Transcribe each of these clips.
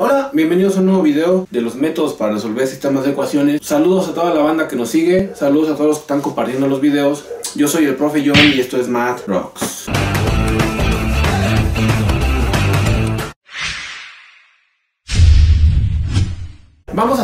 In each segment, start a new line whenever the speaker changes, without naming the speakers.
Hola, bienvenidos a un nuevo video de los métodos para resolver sistemas de ecuaciones. Saludos a toda la banda que nos sigue, saludos a todos los que están compartiendo los videos. Yo soy el profe John y esto es Math Rocks.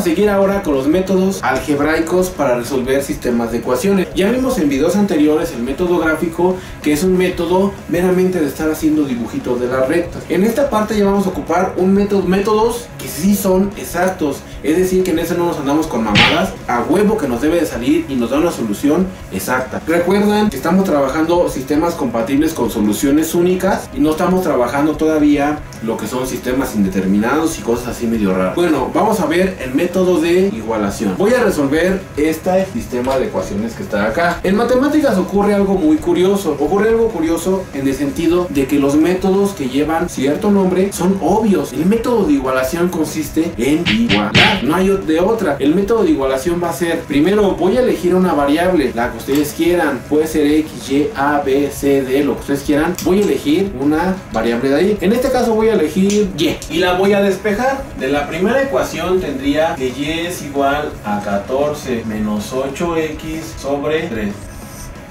Seguir ahora con los métodos algebraicos para resolver sistemas de ecuaciones. Ya vimos en videos anteriores el método gráfico, que es un método meramente de estar haciendo dibujitos de las rectas. En esta parte ya vamos a ocupar un método, métodos que sí son exactos, es decir, que en ese no nos andamos con mamadas, a huevo que nos debe de salir y nos da una solución exacta. Recuerdan que estamos trabajando sistemas compatibles con soluciones únicas y no estamos trabajando todavía lo que son sistemas indeterminados y cosas así medio raras. Bueno, vamos a ver el método de igualación. Voy a resolver este sistema de ecuaciones que está acá. En matemáticas ocurre algo muy curioso. Ocurre algo curioso en el sentido de que los métodos que llevan cierto nombre son obvios. El método de igualación consiste en igualar. No hay de otra. El método de igualación va a ser, primero voy a elegir una variable, la que ustedes quieran. Puede ser X, Y, A, B, C, D, lo que ustedes quieran. Voy a elegir una variable de ahí. En este caso voy a elegir Y. Y la voy a despejar. De la primera ecuación tendría que y es igual a 14 menos 8x sobre 3.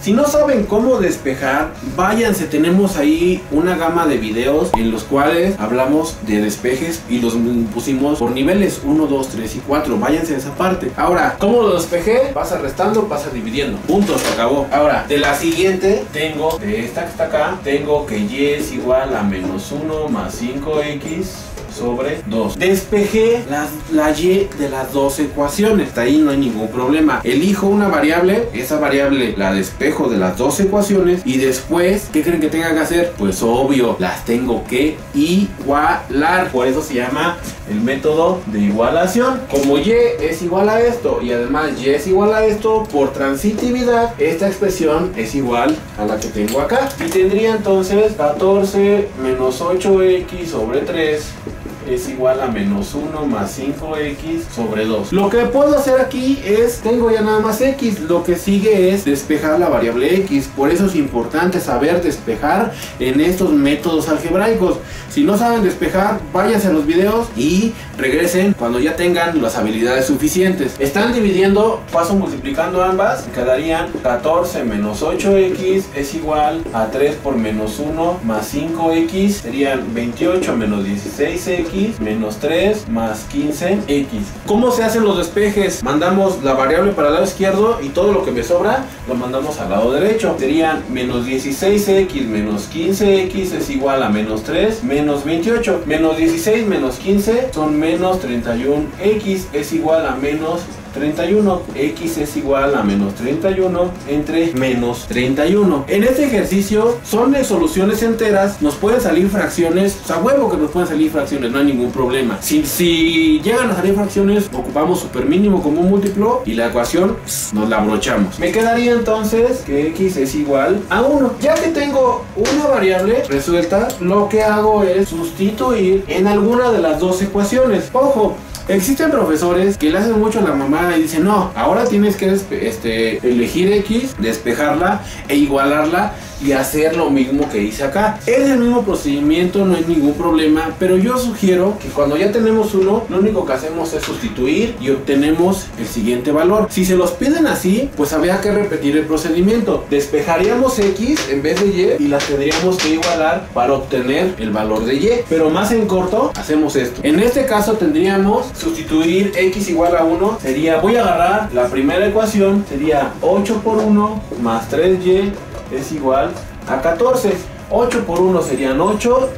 Si no saben cómo despejar, váyanse, tenemos ahí una gama de videos en los cuales hablamos de despejes y los pusimos por niveles 1, 2, 3 y 4. Váyanse a esa parte. Ahora, ¿cómo lo despejé? Pasa restando, pasa dividiendo. Punto, se acabó. Ahora, de la siguiente, tengo, de esta que está acá, tengo que y es igual a menos 1 más 5x sobre 2. Despejé la, la y de las dos ecuaciones. Hasta ahí no hay ningún problema. Elijo una variable, esa variable la despejo de las dos ecuaciones y después, ¿qué creen que tenga que hacer? Pues obvio, las tengo que igualar. Por eso se llama el método de igualación. Como y es igual a esto y además y es igual a esto, por transitividad, esta expresión es igual a la que tengo acá. Y tendría entonces 14 menos 8x sobre 3 es igual a menos 1 más 5x sobre 2. Lo que puedo hacer aquí es, tengo ya nada más x, lo que sigue es despejar la variable x. Por eso es importante saber despejar en estos métodos algebraicos. Si no saben despejar, váyanse a los videos y regresen cuando ya tengan las habilidades suficientes. Están dividiendo, paso multiplicando ambas, quedarían 14 menos 8x es igual a 3 por menos 1 más 5x, serían 28 menos 16x menos 3 más 15x. ¿Cómo se hacen los despejes? Mandamos la variable para el lado izquierdo y todo lo que me sobra lo mandamos al lado derecho. Serían menos 16x menos 15x es igual a menos 3 menos 28. Menos 16 menos 15 son menos 31x es igual a menos 31. X es igual a menos 31 entre menos 31. En este ejercicio son de soluciones enteras, nos pueden salir fracciones, o sea, huevo que nos pueden salir fracciones, no hay ningún problema. Si, llegan a salir fracciones, ocupamos super mínimo como un múltiplo y la ecuación nos la abrochamos. Me quedaría entonces que X es igual a 1. Ya que tengo una variable resuelta, lo que hago es sustituir en alguna de las dos ecuaciones. Ojo, Existen profesores que le hacen mucho la mamá y dicen, no, ahora tienes que este, elegir X, despejarla e igualarla y hacer lo mismo que hice acá. Es el mismo procedimiento, no hay ningún problema, pero yo sugiero que cuando ya tenemos uno, lo único que hacemos es sustituir y obtenemos el siguiente valor. Si se los piden así, pues habría que repetir el procedimiento. Despejaríamos X en vez de Y y las tendríamos que igualar para obtener el valor de Y. Pero más en corto, hacemos esto. En este caso tendríamos sustituir X igual a 1. Sería, voy a agarrar la primera ecuación, sería 8 por 1 más 3Y es igual a 14. 8 por 1 serían 8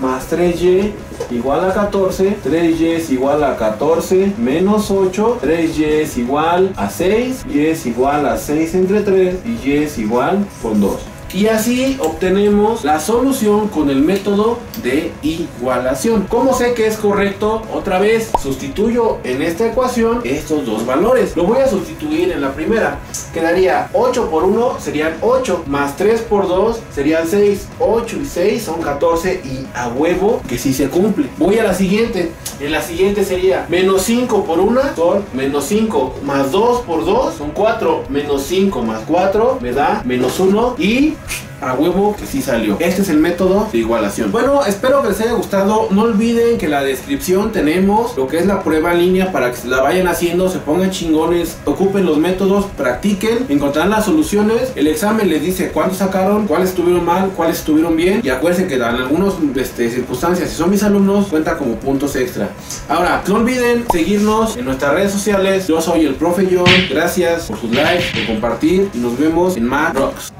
más 3y igual a 14. 3y es igual a 14 menos 8. 3y es igual a 6. y es igual a 6 entre 3 y y es igual con 2. Y así obtenemos la solución con el método de igualación. ¿Cómo sé que es correcto? Otra vez, sustituyo en esta ecuación estos dos valores. Lo voy a sustituir en la primera. Quedaría 8 por 1 serían 8, más 3 por 2 serían 6. 8 y 6 son 14 y a huevo que sí se cumple. Voy a la siguiente. En la siguiente sería menos 5 por 1 son menos 5, más 2 por 2 son 4, menos 5 más 4 me da menos 1 y a huevo que sí salió. Este es el método de igualación. Bueno, espero que les haya gustado. No olviden que en la descripción tenemos lo que es la prueba en línea para que se la vayan haciendo, se pongan chingones, ocupen los métodos, practiquen, encontrarán las soluciones. El examen les dice cuántos sacaron, cuáles estuvieron mal, cuáles estuvieron bien. Y acuérdense que en algunas este, circunstancias, si son mis alumnos, cuenta como puntos extra. Ahora, no olviden seguirnos en nuestras redes sociales. Yo soy el profe John. Gracias por sus likes, por compartir y nos vemos en más rocks.